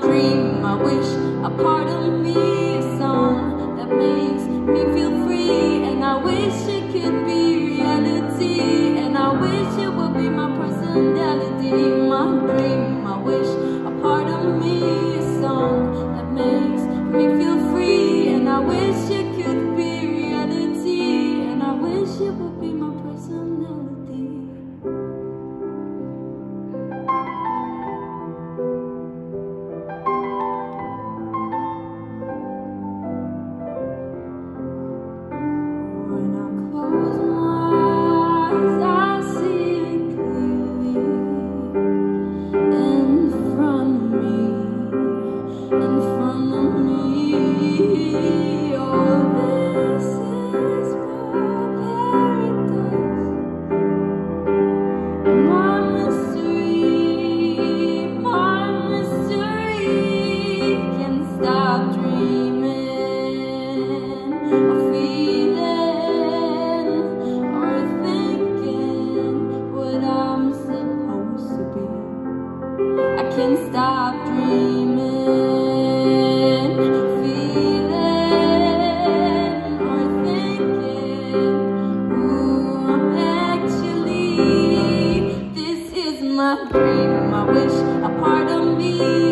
dream, I wish a part of me a song that makes me feel free. And I wish it could be reality. And I wish it would be my person can stop dreaming, feeling or thinking who I'm actually. This is my dream, my wish a part of me.